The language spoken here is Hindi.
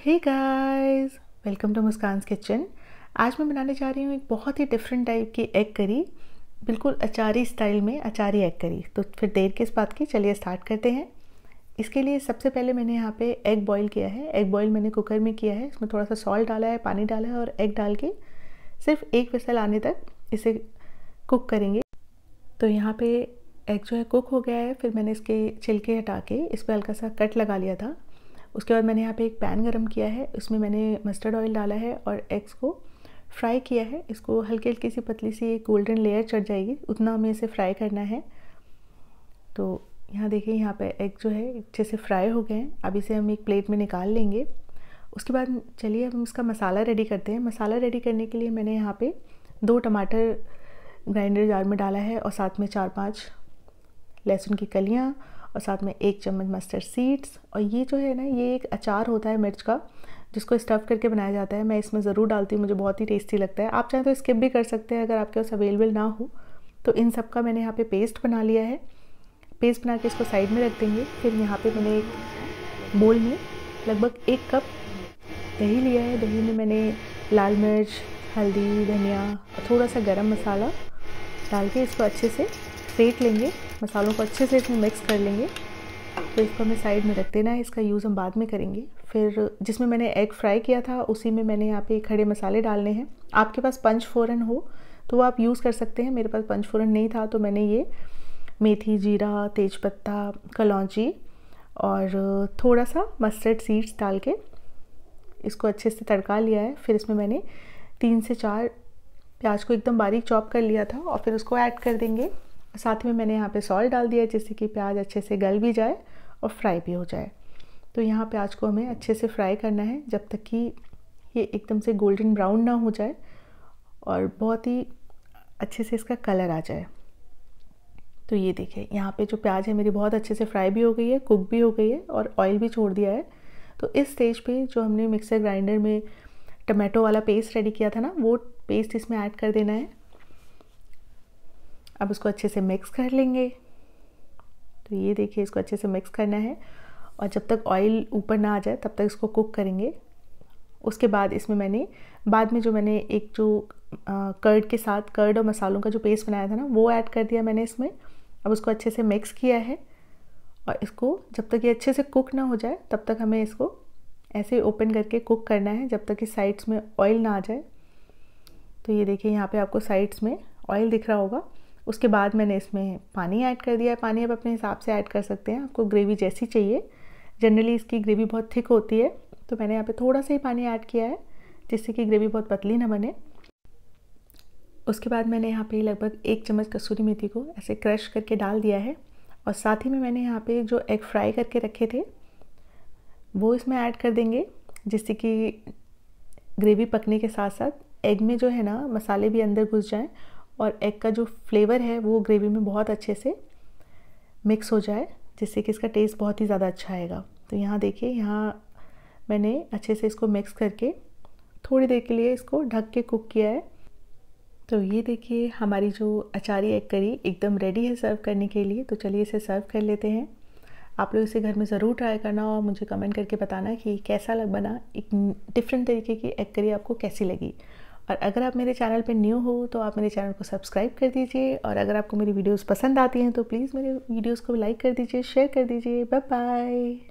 Hey guys welcome to Muskan kitchen आज मैं बनाने जा रही हूँ एक बहुत ही डिफरेंट टाइप की एग करी बिल्कुल अचारी स्टाइल में अचारी एग करी तो फिर देर किस बात की? चलिए स्टार्ट करते हैं। इसके लिए सबसे पहले मैंने यहाँ पे एग बॉईल किया है। एग बॉईल मैंने कुकर में किया है। इसमें थोड़ा सा सॉल्ट डाला है, पानी डाला है और एग डाल के सिर्फ़ एक विसल आने तक इसे कुक करेंगे। तो यहाँ पे एग जो है कुक हो गया है। फिर मैंने इसके छिलके हटा के इस पर हल्का सा कट लगा लिया था। उसके बाद मैंने यहाँ पे एक पैन गरम किया है, उसमें मैंने मस्टर्ड ऑयल डाला है और एग्स को फ्राई किया है। इसको हल्की हल्की सी पतली सी एक गोल्डन लेयर चढ़ जाएगी, उतना हमें इसे फ्राई करना है। तो यहाँ देखिए, यहाँ पे एग जो है अच्छे से फ्राई हो गए हैं। अब इसे हम एक प्लेट में निकाल लेंगे। उसके बाद चलिए हम इसका मसाला रेडी करते हैं। मसाला रेडी करने के लिए मैंने यहाँ पे दो टमाटर ग्राइंडर जार में डाला है और साथ में चार पाँच लहसुन की कलियाँ और साथ में एक चम्मच मस्टर्ड सीड्स और ये जो है ना, ये एक अचार होता है मिर्च का, जिसको स्टफ़ करके बनाया जाता है। मैं इसमें ज़रूर डालती हूँ, मुझे बहुत ही टेस्टी लगता है। आप चाहें तो स्किप भी कर सकते हैं, अगर आपके पास अवेलेबल ना हो। तो इन सब का मैंने यहाँ पे पेस्ट बना लिया है। पेस्ट बना के इसको साइड में रख देंगे फिर यहाँ पे मैंने एक बोल में लगभग एक कप दही लिया है। दही में मैंने लाल मिर्च, हल्दी, धनिया और थोड़ा सा गरम मसाला डाल के इसको अच्छे से फेंट लेंगे, मसालों को अच्छे से इसमें मिक्स कर लेंगे। तो इसको हमें साइड में रख देना है, इसका यूज़ हम बाद में करेंगे। फिर जिसमें मैंने एग फ्राई किया था, उसी में मैंने यहाँ पे खड़े मसाले डालने हैं। आपके पास पंच फ़ोरन हो तो वो आप यूज़ कर सकते हैं। मेरे पास पंच फ़ोरन नहीं था तो मैंने ये मेथी, जीरा, तेज़पत्ता, कलौजी और थोड़ा सा मस्टर्ड सीड्स डाल के इसको अच्छे से तड़का लिया है। फिर इसमें मैंने तीन से चार प्याज को एकदम बारीक चॉप कर लिया था और फिर उसको ऐड कर देंगे। साथ में मैंने यहाँ पे सॉल्ट डाल दिया जिससे कि प्याज अच्छे से गल भी जाए और फ्राई भी हो जाए। तो यहाँ प्याज को हमें अच्छे से फ्राई करना है जब तक कि ये एकदम से गोल्डन ब्राउन ना हो जाए और बहुत ही अच्छे से इसका कलर आ जाए। तो ये देखिए, यहाँ पे जो प्याज है मेरी बहुत अच्छे से फ्राई भी हो गई है कुक भी हो गई है और ऑयल भी छोड़ दिया है। तो इस स्टेज पे जो हमने मिक्सर ग्राइंडर में टमाटो वाला पेस्ट रेडी किया था ना, वो पेस्ट इसमें ऐड कर देना है। अब इसको अच्छे से मिक्स कर लेंगे। तो ये देखिए, इसको अच्छे से मिक्स करना है। और जब तक ऑयल ऊपर ना आ जाए, तब तक इसको कुक करेंगे। उसके बाद इसमें मैंने, बाद में जो मैंने एक जो कर्ड के साथ कर्ड और मसालों का जो पेस्ट बनाया था ना, वो ऐड कर दिया मैंने इसमें। अब उसको अच्छे से मिक्स किया है। और इसको जब तक ये अच्छे से कुक ना हो जाए, तब तक हमें इसको ऐसे ओपन करके कुक करना है, जब तक कि साइड्स में ऑयल ना आ जाए। तो ये देखिए, यहाँ पे आपको साइड्स में ऑयल दिख रहा होगा। उसके बाद मैंने इसमें पानी ऐड कर दिया है। पानी आप अपने हिसाब से ऐड कर सकते हैं। आपको ग्रेवी जैसी चाहिए। जनरली इसकी ग्रेवी बहुत थिक होती है। तो मैंने यहाँ पे थोड़ा सा ही पानी ऐड किया है, जिससे कि ग्रेवी बहुत पतली ना बने। उसके बाद मैंने यहाँ पे लगभग एक चम्मच कसूरी मेथी को ऐसे क्रश करके डाल दिया है। और साथ ही में मैंने यहाँ पे जो एग फ्राई करके रखे थे, वो इसमें ऐड कर देंगे, जिससे कि ग्रेवी पकने के साथ साथ एग में जो है ना, मसाले भी अंदर घुस जाएँ। और एग का जो फ्लेवर है, वो ग्रेवी में बहुत अच्छे से मिक्स हो जाए, जिससे कि इसका टेस्ट बहुत ही ज़्यादा अच्छा आएगा। तो यहाँ देखिए, यहाँ मैंने अच्छे से इसको मिक्स करके थोड़ी देर के लिए इसको ढक के कुक किया है। तो ये देखिए, हमारी जो अचारी एग करी एकदम रेडी है सर्व करने के लिए। तो चलिए इसे सर्व कर लेते हैं। आप लोग इसे घर में ज़रूर ट्राई करना और मुझे कमेंट करके बताना कि कैसा लग बना, एक डिफरेंट तरीके की एग करी आपको कैसी लगी। और अगर आप मेरे चैनल पर न्यू हो तो आप मेरे चैनल को सब्सक्राइब कर दीजिए। और अगर आपको मेरी वीडियोस पसंद आती हैं तो प्लीज़ मेरे वीडियोस को लाइक कर दीजिए, शेयर कर दीजिए। Bye bye.